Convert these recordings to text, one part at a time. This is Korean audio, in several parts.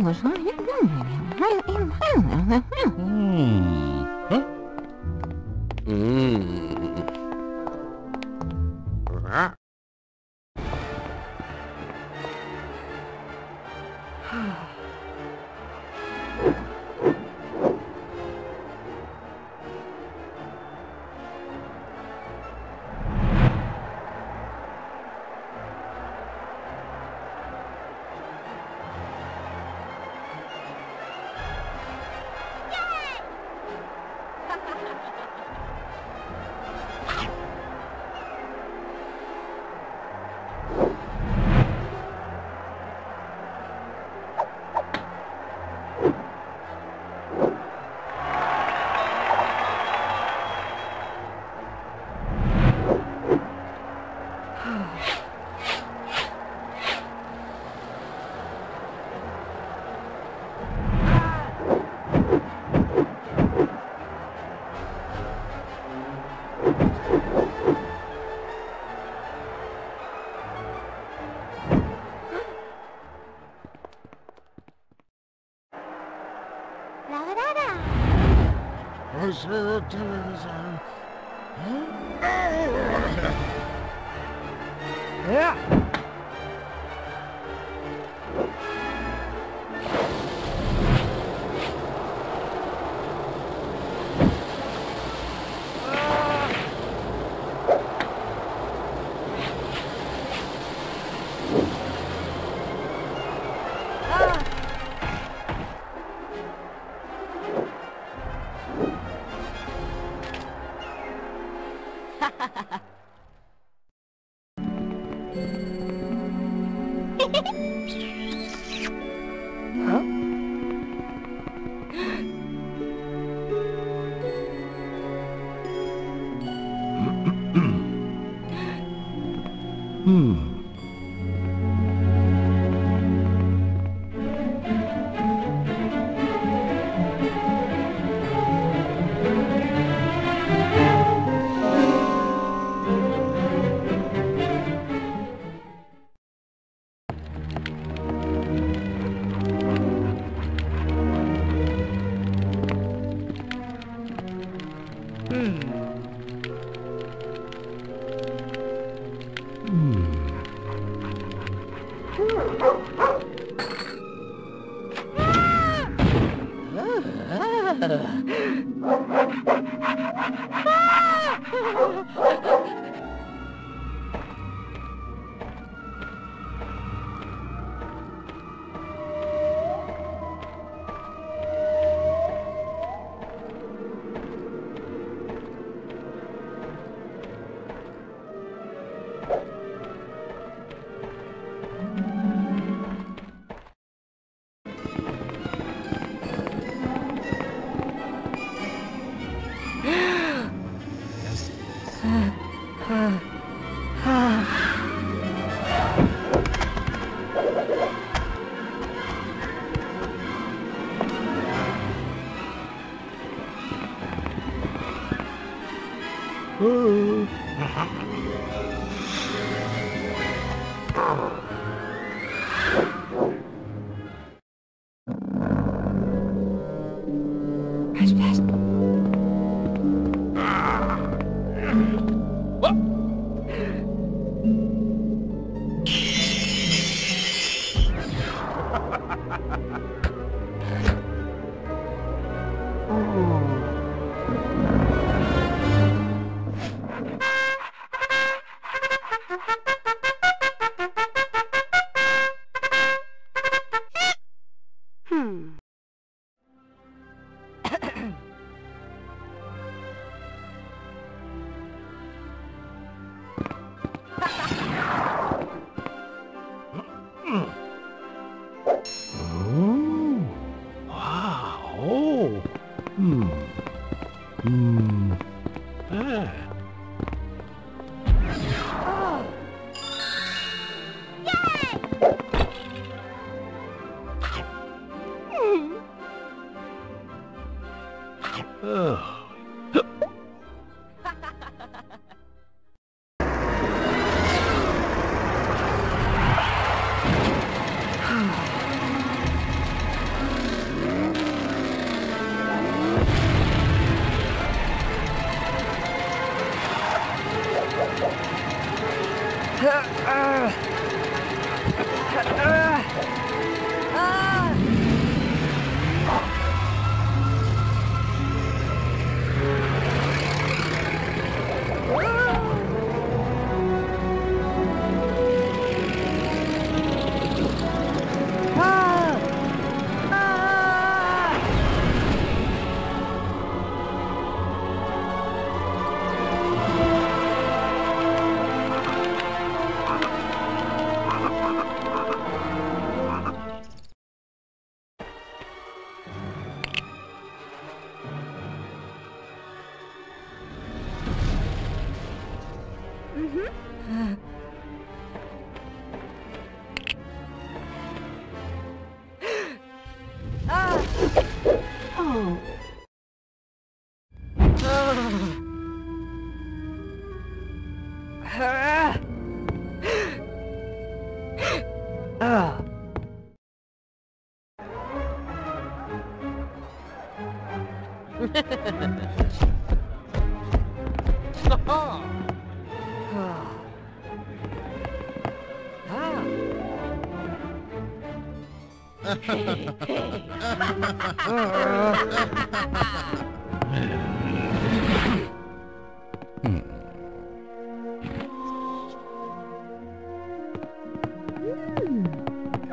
Hmm. Huh? Mm. Sure, Oh.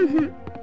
Mm-hmm.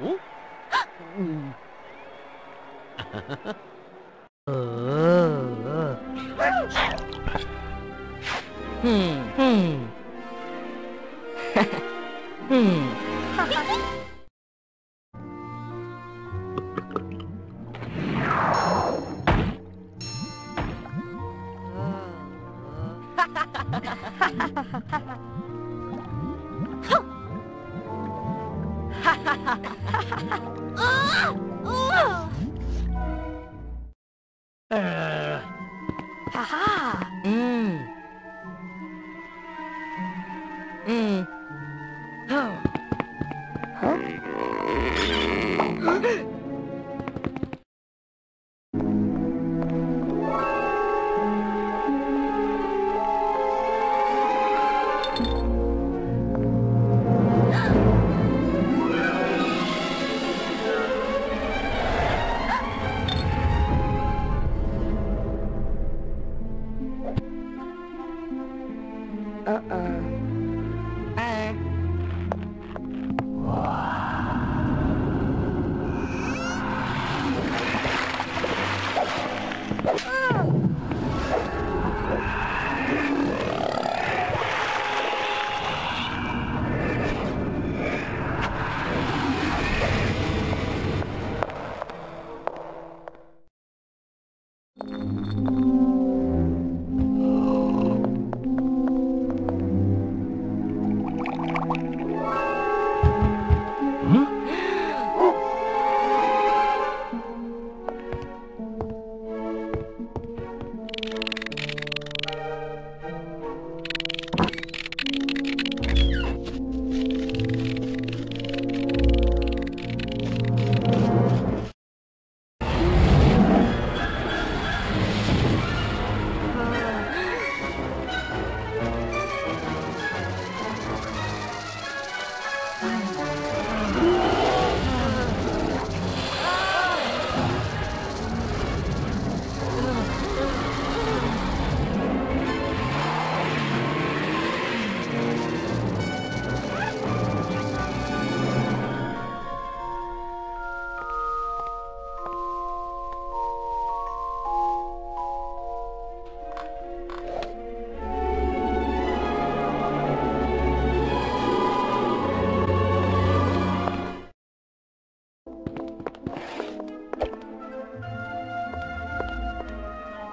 お？ん。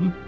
嗯。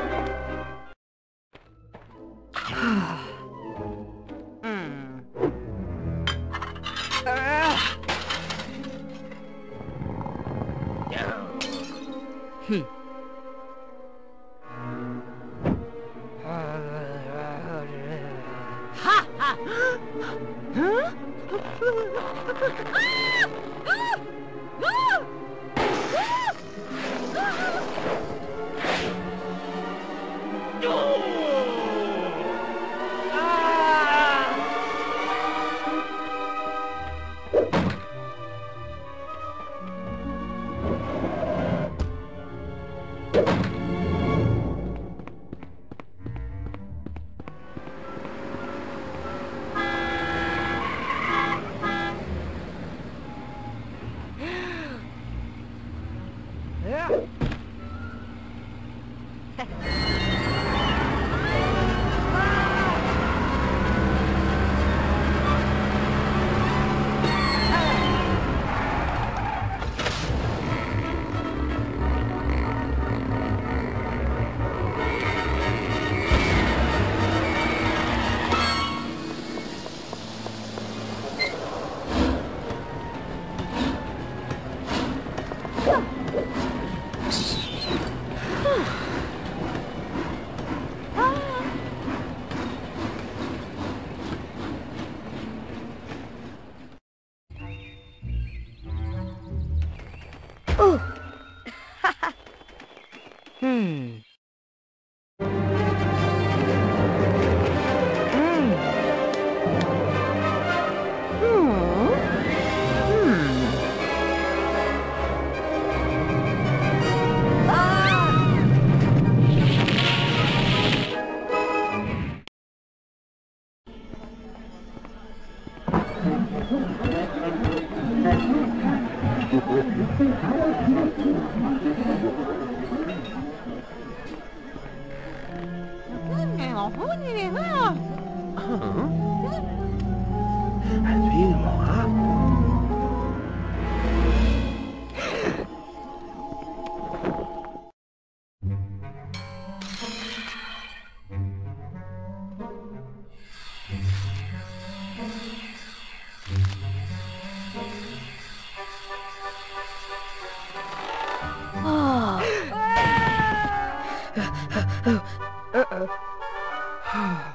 Uh-oh.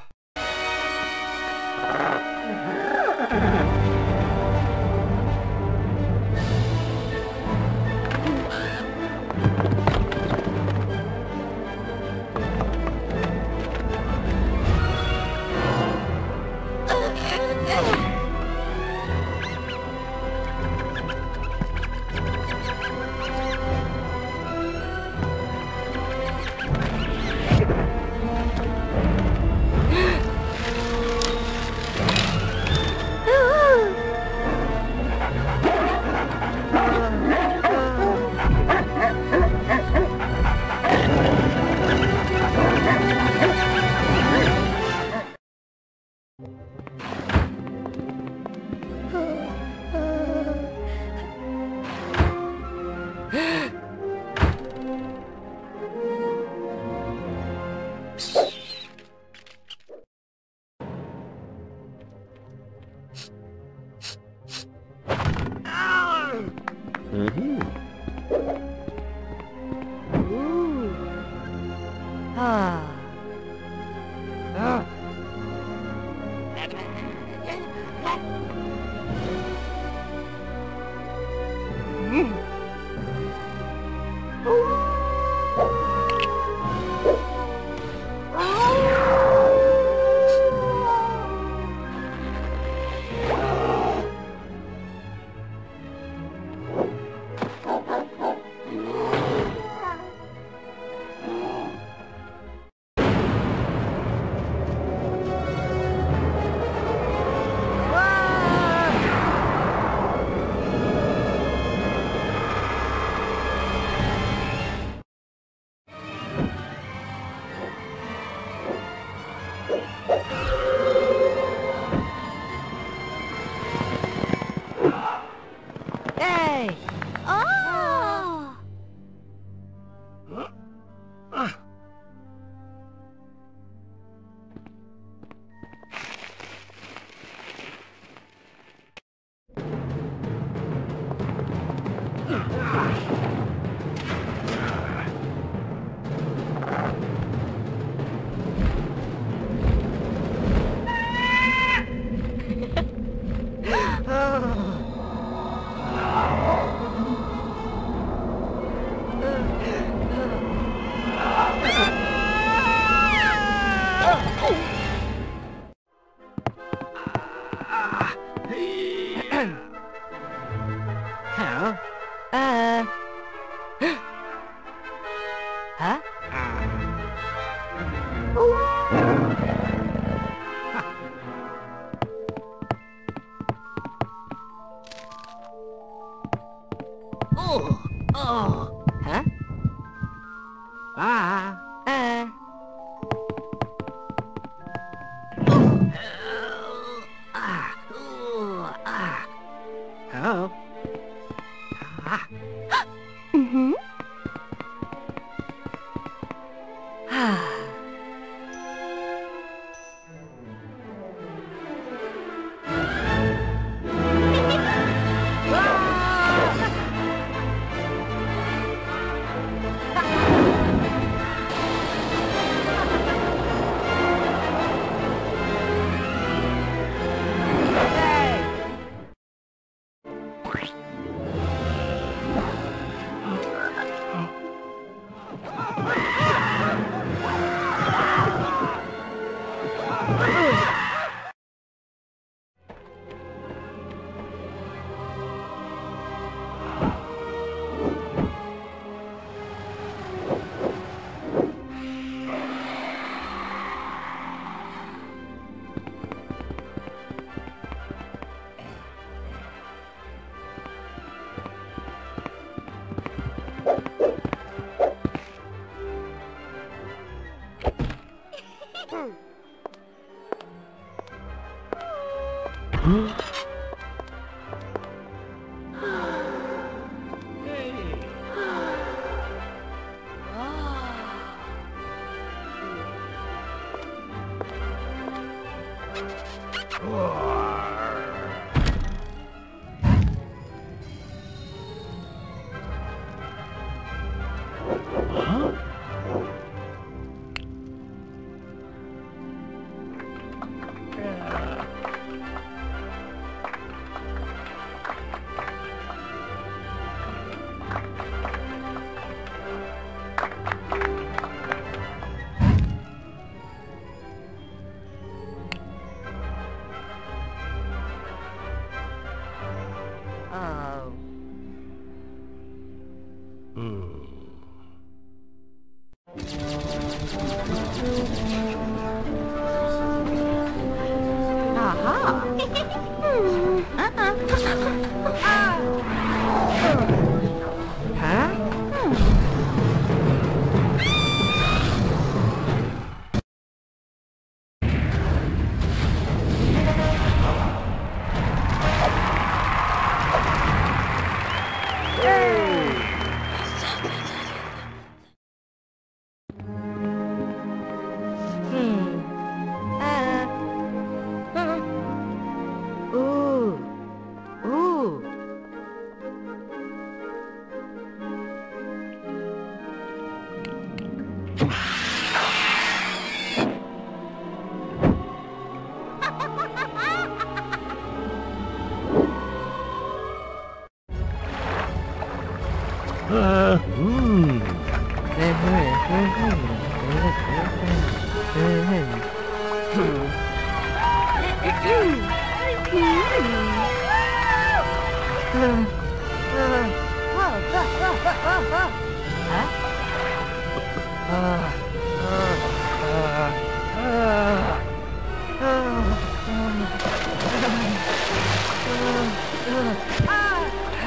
Uh-uh.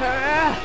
Ah!